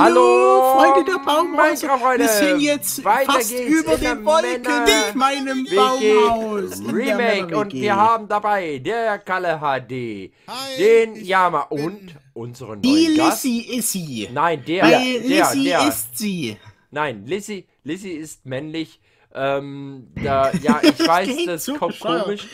Hallo, Freunde der Baumhäuser. Minecraft-Freunde. Wir sind jetzt Weiter fast geht's über den Wolken Männer- in meinem WG Baumhaus. Remake und wir haben dabei der Kalle HD, Hi, den Yama und unseren Die neuen Gast. Lissy ist sie. Nein, der, Weil der, Lissy der. ist sie. Nein, Lissy, Lissy ist männlich. Ähm, da, ja, ich weiß, das so kommt bescheuert. komisch.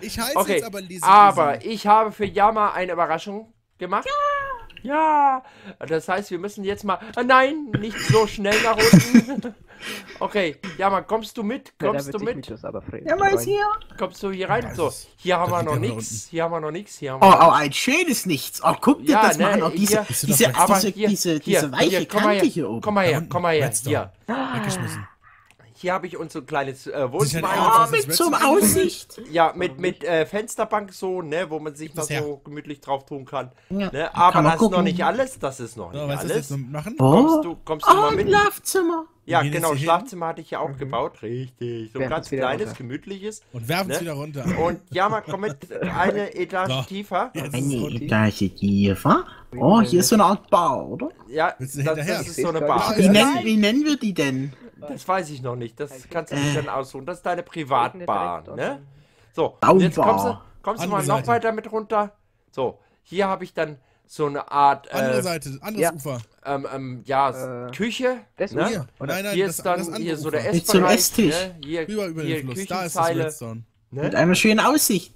Ich heiße Okay, jetzt aber Lizzie. aber ich habe für Yama eine Überraschung gemacht. Ja! Das heißt, wir müssen jetzt mal. Ah, nein, nicht so schnell nach unten. Okay, Yama, kommst du mit? Ja, Kommst wird du mit? Ja, mal ist hier. Kommst du hier rein? Ja, So, hier haben wir noch ja nichts. Hier haben wir noch nichts. Hier haben Oh, wir. oh, ein schönes Nichts. Oh, guck dir Ja, das ne, mal an. Oh, diese, hier- diese, diese, hier, diese, hier, diese weiche hier, komm mal Kante her, hier oben. Komm mal her, komm mal her. Hier, Weggeschmissen. Hier habe ich uns so ein kleines äh, Wohnzimmer Oh, das mit zum. Aussicht. Ja, mit, mit äh, Fensterbank so, ne, wo man sich mal so gemütlich drauf tun kann. Ja, Ne? kann Aber man das ist noch nicht alles. Das ist noch So, nicht jetzt alles. machen? Oh, Kommst du, kommst du oh mal mit? Schlafzimmer. Ja, gehen genau. Schlafzimmer hatte ich ja auch gebaut. Richtig. So ein ganz kleines, runter. gemütliches. Und werfen es Ne? wieder runter. Und ja, man kommt mit eine Etage So. tiefer. Eine. Etage tiefer. Oh, hier ist so eine Art Bar, oder? Ja, das, ist so eine Bar. Ja, nennen, wie nennen wir die denn? Das weiß ich noch nicht. Das kannst du dich dann aussuchen. Das ist deine Privatbar, direkt ne? So, und jetzt kommst du, kommst du Andere mal noch Seite. weiter mit runter. So, hier habe ich dann so eine Art, Andere äh, Seite, anderes ja. Ufer. ähm, ähm, ja, Äh, Küche. das ne? Hier. Oder Nein, nein, hier das, ist dann das andere hier so der. Mit Essbereich. Esstisch. Ne? Hier, Rüber über hier den Fluss. Da ist das. Redstone. Mit Ne? einer schönen Aussicht,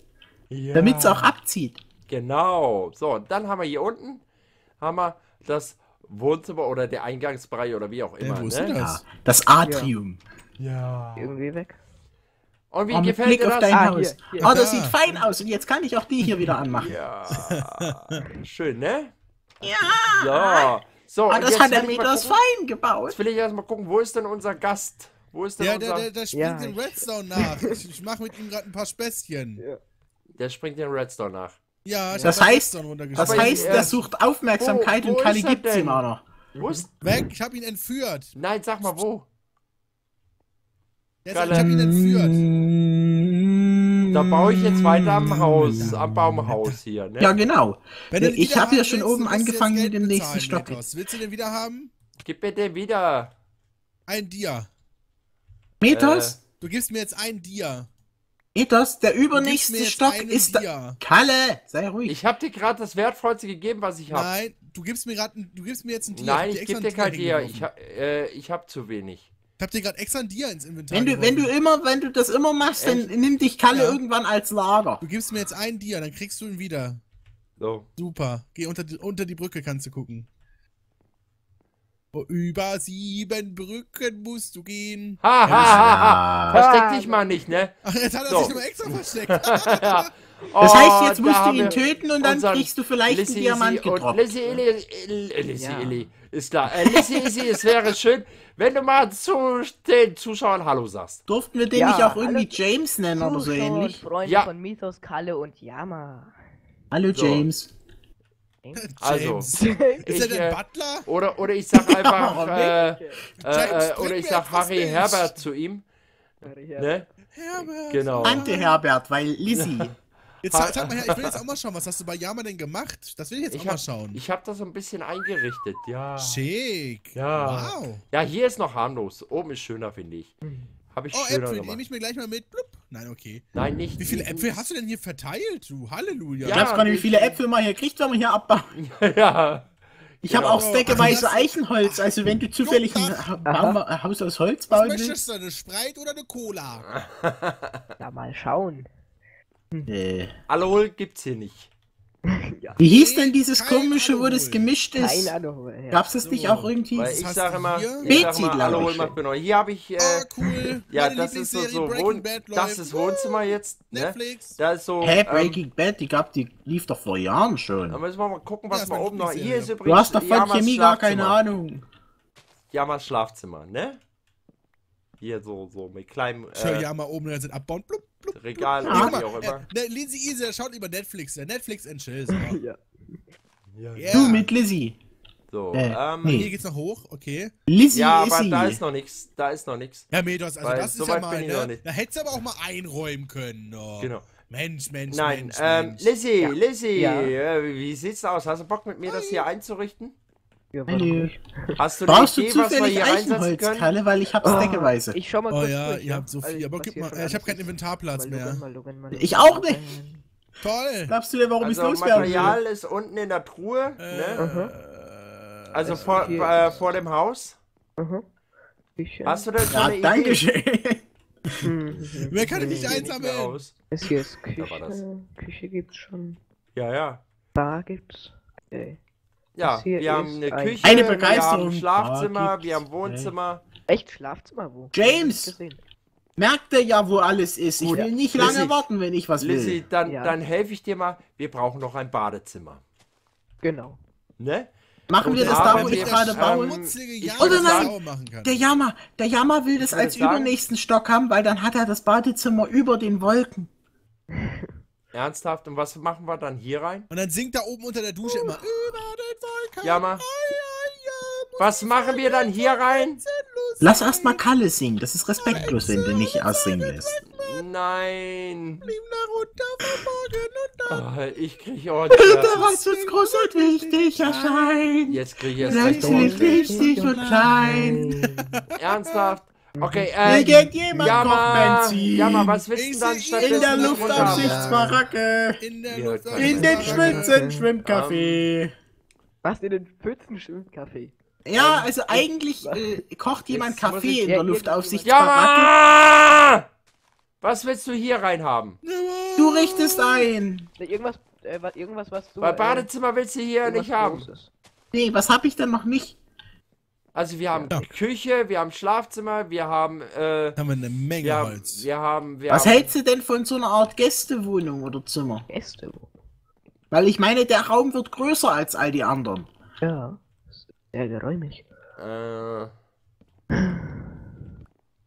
Ja, damit es auch abzieht. Genau. So, und dann haben wir hier unten haben wir das Wohnzimmer oder der Eingangsbereich oder wie auch Äh, immer. wo ist ne? denn Ja, das? das Atrium. Ja. Irgendwie weg. Und wie Oh, gefällt Blick dir auf das? dein Ah, Haus. hier, hier. Oh, das Da. sieht fein aus. Und jetzt kann ich auch die hier wieder anmachen. Ja. Schön, ne? Ja. Ja. So, und das hat er das gucken- fein gebaut. Jetzt will ich erstmal gucken, wo ist denn unser Gast? Wo ist denn Ja, unser. der, Der, der, der springt Ja, den ich- Redstone nach. Ich, ich mache mit ihm gerade ein paar Späßchen. springt den Redstone nach. Ja, ich Das heißt- Das heißt, der äh, sucht Aufmerksamkeit wo- wo und Kali er gibt's ihm auch noch. Wo ist. Weg, ich hab ihn entführt. Nein, sag mal wo. Der sagt, ich hab ihn entführt. Da baue ich jetzt weiter am Haus, am Baumhaus hier, ne? Ja, genau. Ich habe ja schon oben angefangen mit dem nächsten Stock. Willst du den wieder haben? Gib mir den wieder. Ein Dia. Metos, Du gibst mir jetzt ein Dia. Metos, der übernächste Stock ist da. Dia. Kalle, sei ruhig. Ich habe dir gerade das Wertvollste gegeben, was ich habe. Nein, du gibst mir gerade du gibst mir jetzt ein Dia. Nein, hab ich gebe dir kein Dia. Ich, ha- äh, ich habe zu wenig. Ich hab dir gerade extra ein Dia ins Inventar Wenn du, wenn du immer, wenn du das immer machst, dann Echt? nimm dich Kalle Ja. irgendwann als Lager. Du gibst mir jetzt ein Dia, dann kriegst du ihn wieder. So. Super. Geh unter die, unter die Brücke, kannst du gucken. Oh, über sieben Brücken musst du gehen. Ha, ha, ha, ha. Versteck dich mal nicht, ne? Ach, jetzt hat er So. sich nochmal extra versteckt. ja. Das heißt, jetzt Oh, musst da du ihn töten und dann kriegst du vielleicht Lissy, einen Diamant gedroppt. Lissy, Illy, Illy, Lissy, Ja. Illy, ist klar. Äh, Lissy, Lissy, es wäre schön, wenn du mal zu den Zuschauern Hallo sagst. Durften wir den Ja, nicht auch irgendwie. James nennen oder so Zuschauer ähnlich? Freunde Ja. von Mythos, Kalle und Yama. Hallo So. James. Also, James. Ist ich, er denn äh, Butler? Oder, oder ich sag einfach, warum äh, äh, äh, oder ich sag Harry. Herbert zu ihm. Ne? Herbert. Genau. Ante Herbert, weil Lizzie. Jetzt sag, sag mal her, ich will jetzt auch mal schauen, was hast du bei Yama denn gemacht? Das will ich jetzt Ich auch mal hab, schauen. ich hab das so ein bisschen eingerichtet, ja. Schick. Ja. Wow. Ja, hier ist noch harmlos. Oben ist schöner, finde ich. Habe ich Oh, schöner Äpfel, gemacht. nehme ich mir gleich mal mit. Blub. Nein, okay. Nein, nicht. Wie viele Äpfel hast du denn hier verteilt, du? Halleluja. Ich Ja. weiß gar nicht, wie viele Äpfel man hier kriegt, wenn man hier abbaut. ja. Ich habe Genau. auch stackeweise das- Eichenholz, also wenn du zufällig ein Haus aus Holz bauen möchtest willst. du, eine Sprite oder eine Cola? Ja, mal schauen. Äh, Alkohol gibt's hier nicht. Ja. wie hieß denn dieses kein komische, wo das Alkohol. gemischt ist? Kein Alkohol. Ja. Gab's das nicht So. auch irgendwie? Weil ich sage immer, ich sag mal, Alkohol ich. macht mir neu. Hier habe ich, äh, Ah, cool. ja, Meine das ist so, so Breaking Wohn das ist Wohnzimmer jetzt, ne? Netflix. Da ist so, Hä, ähm, Breaking Bad, die gab, die lief doch vor Jahren da schon. müssen wir mal gucken, Ja, was ist wir oben noch, hier ist übrigens Du hast doch von Chemie gar keine. Ahnung. Yamas Schlafzimmer, ne? Hier so, so mit kleinem Schau äh, ja mal oben rein, sind abbauen. Blub, blub. Regal, Ja. oder wie auch Guck immer. äh, ne, Lindsay Easy, der schaut lieber Netflix. Der Netflix and Chill. So. Ja. Ja. Yeah. Du mit Lizzie. So, Äh, ähm, nee. Hier geht's noch hoch, okay. Lizzie ja, aber sie. da ist noch nichts, da ist noch nichts. Ja, Medos, also Weil das so ist ja weit mal, bin ich noch ne? nicht. Da hättest du aber auch mal einräumen können. Oh. Genau. Mensch, Mensch, Nein, Mensch, ähm, Mensch. Lizzie, Lizzie, Ja. äh, wie sieht's aus? Hast du Bock mit mir das hier einzurichten? Ja, Hallo. Hast du Brauchst du Idee, zufällig hier reinsetzen Eichenholz, können? Kalle, weil ich hab's Ah, deckeweise. Ich schau mal Oh kurz ja, durch, ihr habt so Also, viel. Aber was gib mal, äh, ich habe alles keinen ist. Inventarplatz Mal mehr. mal mal Ich auch nicht. Toll. Glaubst du denn, warum Also ich loswerden will? Material ist unten in der Truhe, ne? Äh, Also das vor, äh, ist- vor dem Haus. Mhm. Küche. Hast du denn schon Ja, eine danke Idee? schön. Mhm. Wer kann ich nicht Nee, einsammeln? Das hier ist Da. Küche. Küche gibt's schon. Ja, ja. Da gibt's. Okay. Ja, wir haben eine ein- Küche, Eine wir haben Begeisterung. ein Schlafzimmer, Da wir haben Wohnzimmer. Echt Schlafzimmer wo? James! Ich. Merkt ihr ja, wo alles ist. Ich Gut. will nicht Lizzie. lange warten, wenn ich was will. Lizzie, dann, Ja. dann helfe ich dir mal. Wir brauchen noch ein Badezimmer. Genau. Ne? Machen wir das da, da, wo ich gerade ähm, baue? ich sauer machen kann. Der Jammer, der Jammer will das als sagen- übernächsten Stock haben, weil dann hat er das Badezimmer über den Wolken. Ernsthaft? Und was machen wir dann hier rein? Und dann singt da oben unter der Dusche immer über den Wolken. Ja, muss Was machen wir dann hier rein? Lass sein. erst mal Kalle singen. Das ist respektlos, wenn du nicht erst singen lässt. Nein. Oh, ich kriege Der Ohrenschmerzen. was uns groß und wichtig erscheint. Jetzt kriege ich erst recht Ohrenschmerzen. wichtig und klein. Ernsthaft? Okay, äh, Irgendjemand Jammer, kocht Benzin. Jammer, was willst Ich du dann seh- stattdessen In der noch Luftaufsichtsbaracke. In der Ja, Luft. In den Ja. Schwitzen Schwimmcafé. Was in den Pfützen Schwimmkaffee? Ja, also eigentlich äh, kocht jemand Jetzt Kaffee in Ja, der Luftaufsichtsbaracke. Jammer! Was willst du hier rein haben? Du richtest ein. Irgendwas, äh, was, irgendwas, was du. Weil äh, Badezimmer willst du hier nicht haben. Großes. Nee, was hab ich denn noch nicht? Also wir haben Ja. Küche, wir haben Schlafzimmer, wir haben, äh, haben wir eine Menge wir haben, Holz. wir haben, wir Was haben, hältst du denn von so einer Art Gästewohnung oder Zimmer? Gäste. Weil ich meine, der Raum wird größer als all die anderen. Ja. Das ist Sehr geräumig. äh,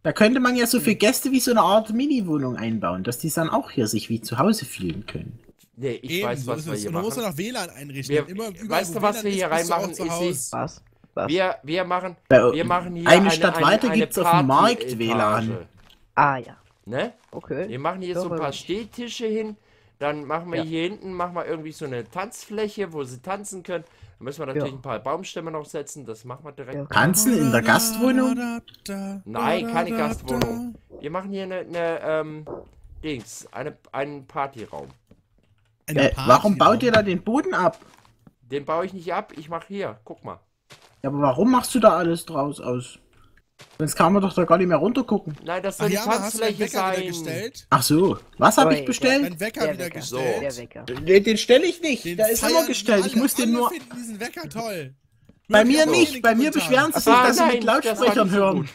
Da könnte man ja so für Gäste wie so eine Art Mini-Wohnung einbauen, dass die dann auch hier sich wie zu Hause fühlen können. nee, ich Eben, weiß, was wir hier Und man muss machen. dann noch WLAN einrichten. Wir- Immer, überall, weißt du, was WLAN wir hier du reinmachen? Hause. Was? Was? Wir, wir machen, Bei- wir machen hier eine Stadt weiter eine gibt's auf dem Markt WLAN. Ah ja. Ne? Okay. Wir machen hier so ein paar Stehtische hin. Dann machen wir Ja. hier hinten machen wir irgendwie so eine Tanzfläche, wo sie tanzen können. Dann müssen wir natürlich Ja. ein paar Baumstämme noch setzen. Das machen wir direkt. Ja. Tanzen in der Gastwohnung? Nein, keine Gastwohnung. Wir machen hier eine, eine ähm, Dings, eine, einen Partyraum. Eine Äh, Party warum baut ihr da den Boden ab? Den baue ich nicht ab, ich mache hier. Guck mal. Ja, aber warum machst du da alles draus aus? Sonst kann man doch da gar nicht mehr runtergucken. Nein, das soll Ach die ja, Tanzfläche sein. gestellt? Ach so, was habe ich bestellt? Dein Wecker Der wieder Wecker. gestellt? Der Wecker. Den, den stelle ich nicht. Den der ist immer gestellt. Ich alle. muss den nur. finden diesen Wecker toll. Bei mir nicht. Bei mir beschweren sie sich, Ah, dass sie mit Lautsprechern nicht so hören.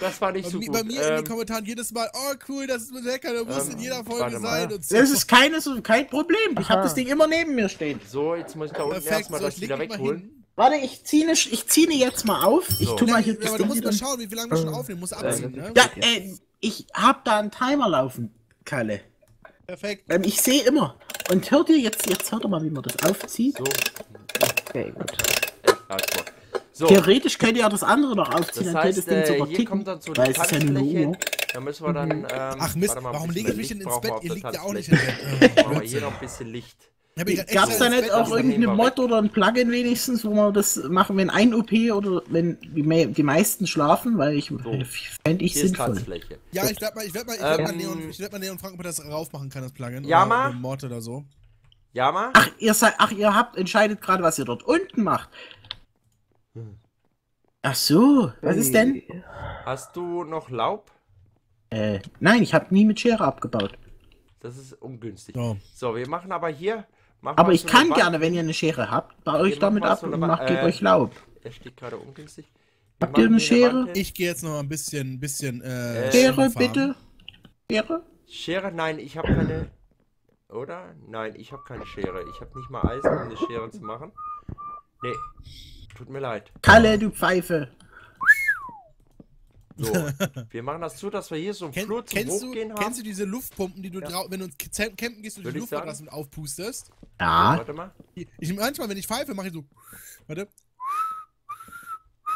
Das war nicht Bei, so mi- gut. bei mir in den Ähm, Kommentaren jedes Mal, oh cool, das ist ein Wecker, der muss Ähm, in jeder Folge sein und so. Das ist keine, so- kein Problem. Ich habe das Ding immer neben mir stehen. so, jetzt muss ich da unten Perfekt, erstmal so, das wieder wegholen. Warte, ich ziehe ich zieh ne jetzt mal auf. Ich So. tu mal Ja, hier das aber du Ding musst mal schauen, wie viel lange wir schon aufnehmen. Muss abziehen, Äh, ne? Ja, äh, ich hab da einen Timer laufen, Kalle. Perfekt. Ähm, ich sehe immer. Und hört ihr jetzt, jetzt hört ihr mal, wie man das aufzieht. So, Okay, gut. also. so. Theoretisch könnt ihr ja das andere noch aufziehen, Das dann könnt heißt, das Ding äh, sogar hier ticken. kommt dann so weil es ist ja nur. Da müssen wir dann. Ähm, Ach Mist, warum lege ich mich denn ins Bett? Ihr liegt ja auch nicht im Bett. Machen wir hier noch ein bisschen Licht. Extra Gab's da nicht auch irgendeine Mod oder ein Plugin wenigstens, wo man das machen, wenn ein OP oder wenn die, me die meisten schlafen? Weil ich fände ich Hier sinnvoll. Ja, ich werde mal, ich werd mal, ich werd mal Ähm, Neon, ich werd mal Neon fragen, ob er das raufmachen kann, das Plugin. Ja, oder, Mod oder so. Ja, mal? Ach, ihr seid, ach, ihr habt entscheidet gerade, was ihr dort unten macht. Ach so, was ist denn? Hast du noch Laub? Äh, nein, ich habe nie mit Schere abgebaut. Das ist ungünstig. So. So, wir machen aber hier. Machen Aber ich so kann gerne, wenn ihr eine Schere habt, bei euch damit ab so und macht, gebt äh, euch Laub. Er steht gerade ungünstig. Wir Habt ihr eine Schere? Ich gehe jetzt noch mal ein bisschen, bisschen, äh, Äh, Schere, bitte. Schere? Schere? Nein, ich habe keine. Oder? Nein, ich habe keine Schere. Ich habe nicht mal Eisen, um eine Schere zu machen. Nee. Tut mir leid. Kalle, du Pfeife. So. wir machen das so, dass wir hier so einen Kenn, Flur zum kennst, du, Hochgehen haben. kennst du diese Luftpumpen, die du Ja. drau wenn du cam- campen gehst, du die Würde ich Luftmatratzen aufpustest? Ja, Warte mal. Ich, manchmal, wenn ich pfeife, mache ich so. Warte.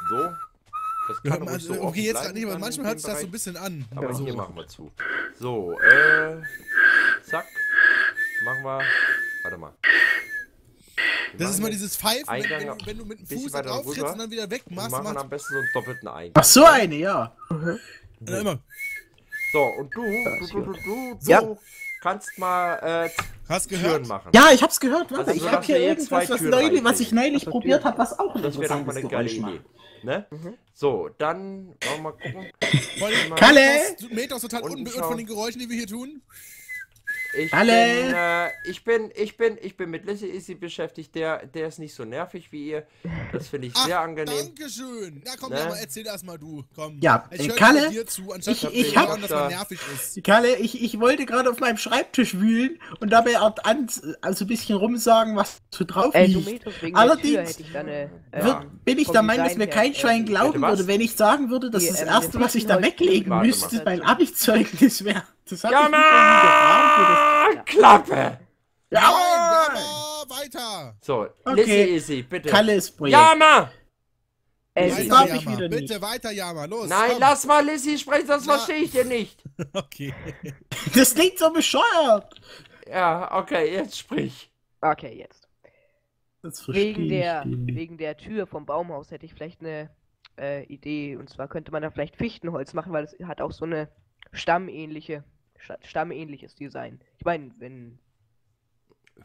So. Das kann Also, so okay, jetzt gerade nicht, aber manchmal hört sich das so ein bisschen an. Aber so. hier machen wir zu. So, äh. Zack. Machen wir. Warte mal. Das ist machen mal dieses Pfeifen, wenn, Eingang wenn, du, wenn du mit dem bisschen Fuß weiter drauf trittst und dann wieder wegmachst, machen macht am besten so einen doppelten Eingang. Ach, so eine, ja. dann immer. So, und du, du, du, du, du, Ja. du kannst mal äh, Hast Türen gehört? machen. Ja, ich hab's gehört. Warte, Also ich hab hier wir irgendwas, was, neulich, was ich neulich Also probiert habe, was auch Das wäre doch mal eine geile. Idee. Ne? So, dann wollen wir mal gucken. Kalle! Metos- Metos total unbeirrt von den Geräuschen, die wir hier tun. Ich Kalle! bin, äh, ich bin, ich bin, ich bin mit Lissy Easy beschäftigt. Der, der ist nicht so nervig wie ihr. Das finde ich Ach, sehr angenehm. Dankeschön. Na komm, Ne? aber erzähl erst mal du. Komm. Ja, ich äh, höre Kalle, dir zu, anstatt ich- ich hab- dass man nervig ist. Kalle, ich, ich wollte gerade auf meinem Schreibtisch wühlen und dabei Art an, also ein bisschen rumsagen, was so drauf Äh, liegt. Allerdings Tür ich da eine... äh, Wird, bin ich der Meinung, dass mir kein äh, Schwein glauben würde, wenn ich sagen würde, dass das ähm, erste, was ich da weglegen müsste, mein Abi-Zeugnis wäre. Das hat Ja, mich nie gefragt, Mann! Klappe! Nein, Ja! aber weiter. So, Okay. Lissy Easy, bitte. das Kalles Projekt. Ja, Mann! Äh, Das Weiter, darf ich Jama. wieder Bitte nicht. weiter, Jama. Los. Nein, komm. lass mal Lissy sprechen, sonst Na. verstehe ich dir nicht. Okay. Das klingt so bescheuert. Ja, okay, jetzt sprich. okay, jetzt. Das Wegen der, ich nicht. wegen der Tür vom Baumhaus hätte ich vielleicht eine äh, Idee. Und zwar könnte man da vielleicht Fichtenholz machen, weil es hat auch so eine stammähnliche, sta- stammähnliches Design. Ich meine, wenn,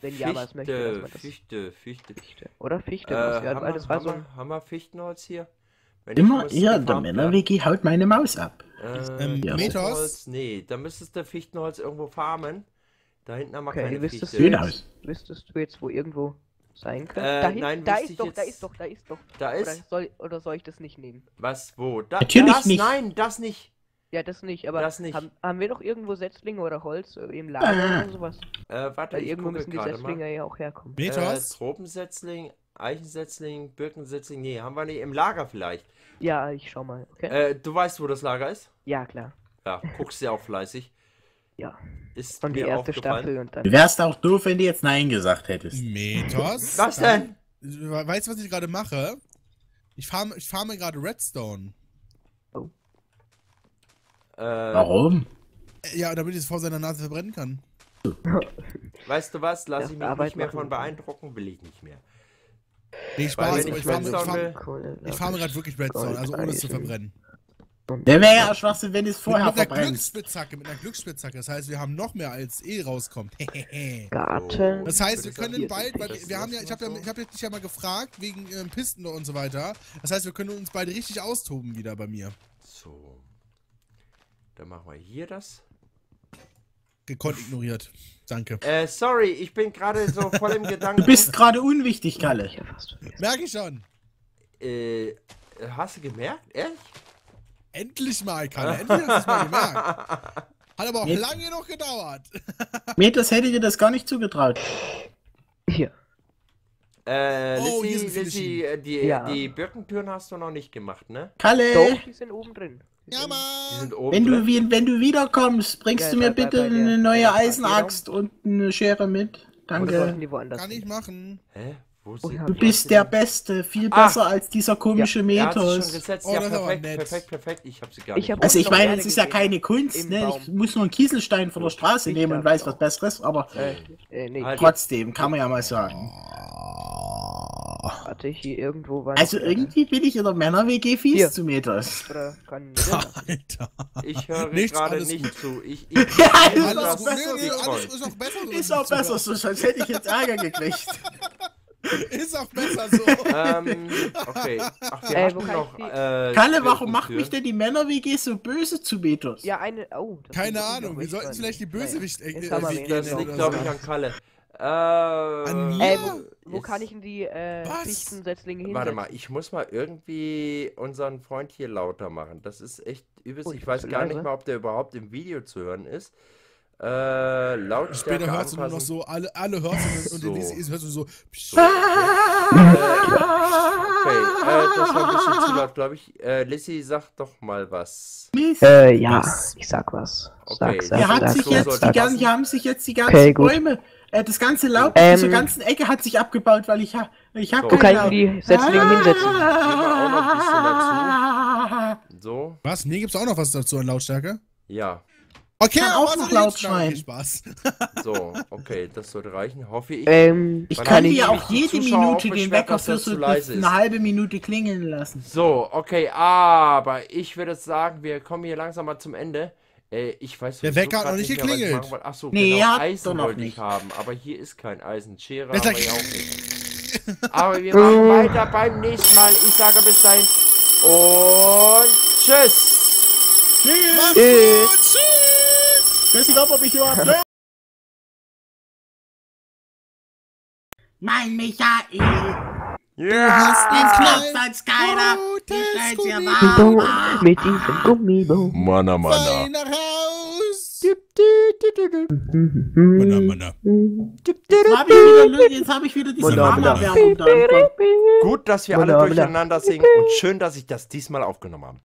wenn Jama es möchte, dass man das Fichte, Fichte. Fichte. Oder Fichte, Äh, was ja, wir, das war haben, so haben wir Fichtenholz hier? Wenn Immer eher, der. Männer-WG haut meine Maus ab. Äh, Ähm, Ja. Metos? Fichtenholz, nee, da müsstest du Fichtenholz irgendwo farmen. Da hinten haben wir Okay, keine wüsstest Fichte. du, jetzt, wüsstest du jetzt, wo irgendwo sein könnte? Äh, da hin- nein, da ist doch, da ist doch, da ist doch. Da Oder ist. soll, oder soll ich das nicht nehmen? Was, wo? Da, Natürlich das, nicht. Nein, das nicht. Ja, das nicht, aber Das nicht. Haben, haben wir doch irgendwo Setzlinge oder Holz äh, im Lager oder sowas? Äh, warte, Weil ich irgendwo müssen die Setzlinge mal. ja auch herkommen. Äh, Metos? Tropensetzling, Eichensetzling, Birkensetzling, nee, haben wir nicht. Im Lager vielleicht. Ja, ich schau mal, okay? Äh, du weißt, wo das Lager ist? ja, klar. Ja, guckst ja auch fleißig. Ja. Ist Und die mir erste aufgefallen. Staffel und dann. Du wärst auch doof, wenn du jetzt Nein gesagt hättest. Metos? Was denn? Weißt du, was ich gerade mache? Ich farme ich farme gerade Redstone. Äh, Warum? Ja, damit ich es vor seiner Nase verbrennen kann. weißt du was? Lass Erst ich mich Arbeit nicht mehr von beeinrucken, will ich nicht mehr. Nee, Spaß, ich ich ich farme, will- Kohle, ich farme gerade wirklich Redstone, also ohne es zu verbrennen. Der wäre ja Schwachsinn, wenn du es Mit, vorher mit einer verbrennst. Glücksspitzhacke, mit einer Glücksspitzhacke. Das heißt, wir haben noch mehr als eh rauskommt. Garten. Das heißt, wir ich können bald, weil das wir, wir haben ja, ich habe ja, ich habe dich ja mal gefragt wegen ähm, Pisten und so weiter. Das heißt, wir können uns beide richtig austoben wieder bei mir. Dann machen wir hier das. Gekonnt ignoriert. Danke. Äh, sorry, ich bin gerade so voll im Gedanken. Du bist gerade unwichtig, Kalle. Merke ich schon. Äh, hast du gemerkt? Ehrlich? Endlich mal, Kalle. Endlich hast du es mal gemerkt. Hat aber auch Jetzt- lange noch gedauert. Metas hätte dir das gar nicht zugetraut. Hier. Äh, Oh, hier Lissy, Lissy, äh, die, Ja. die Birkentüren hast du noch nicht gemacht, ne? Kalle, Doch, die sind oben drin. Ja, Mann. wenn du, wenn du wiederkommst, bringst Ja, du mir bei- bitte bei der- eine neue Eisenaxt und eine Schere mit. Danke. Kann ich machen. Hä? Wo Oh sind ja. Du bist der denn? Beste, viel Ah. besser als dieser komische schon Metos. Oh, ja, ist perfekt, perfekt, perfekt. Ich hab sie gar Ich nicht. Also ich meine, es ist ja keine Kunst, ne? Ich muss nur einen Kieselstein von der Straße Ich nehmen und weiß auch. was Besseres, aber Äh, äh, nee, Halt. trotzdem, kann man ja mal sagen. Warte, hier irgendwo war. Also Erde. irgendwie bin ich in der Männer-WG fies Hier. zu Metos. Oder kann. Ja. Alter. Ich höre Nichts, gerade alles nicht gut. zu. Ich, ich, Ja, ich alles Alles auch gut. besser Nee, alles ist auch besser so. Ist auch besser so, sonst hätte ich jetzt Ärger gekriegt. Ist auch besser so. ähm, okay. Ach, wir Äh, wo kann noch. ich Äh, Kalle, warum macht mich denn die Männer-WG so böse zu Metos? ja, eine. Oh. Keine ich Ahnung, wir sollten vielleicht die Bösewicht- Naja, äh, äh. Das liegt, glaube ich, an Kalle. Äh, An mir? Äh, wo, wo kann ich denn die äh, Was? Fichtensetzlinge hinsetzen? Warte mal, ich muss mal irgendwie unseren Freund hier lauter machen. Das ist echt übelst. Oh, ich weiß gar nicht leise. mal, ob der überhaupt im Video zu hören ist. Äh, Lautstärke Später hörst du nur noch so, alle, alle hörst du und So. in DC hörst du so. So, okay, äh, das war ein bisschen zu laut, glaube ich. Äh, Lissy, sag doch mal was. Äh, ja, ich sag was. Okay, Sag, sag, sag, sag, soll die sag. ganzen, hier haben sich jetzt die ganzen Okay. Bäume, äh, das ganze Laub Ähm, zur ganzen Ecke hat sich abgebaut, weil ich, ha, ich habe So. Wo kann ich denn die Setzlinge hinsetzen? Ein bisschen dazu. So, Was? Mir gibt's auch noch was dazu an Lautstärke. ja. Okay, kann auch was noch laut schreien. Spaß. So, okay, das sollte reichen, hoffe ich. Ähm, Ich kann dir die auch jede Zuschauer Minute den Wecker für das so eine halbe Minute klingeln lassen. So, okay, aber ich würde sagen, wir kommen hier langsam mal zum Ende. Äh, ich weiß Der Wecker hat noch nicht geklingelt. machen wollte. Ach so, Nee, genau, hat Eisen wollte ich nicht. haben, aber hier ist kein Eisen. Schere haben wir ja auch nicht. Aber wir machen weiter beim nächsten Mal. Ich sage bis dahin und tschüss. Mach's Tschüss. gut. Tschüss. Weiß ich ob ich überhaupt höre. Mein Michael, Ja! den Ein Knopf als keiner. Ich stell's dir warm. mit diesem Gummibo. Haus. Mhm. Manna, manna. Jetzt habe ich wieder, hab ich wieder diese. Mama-Werbung da. Gut, dass wir alle durcheinander singen und schön, dass ich das diesmal aufgenommen habe.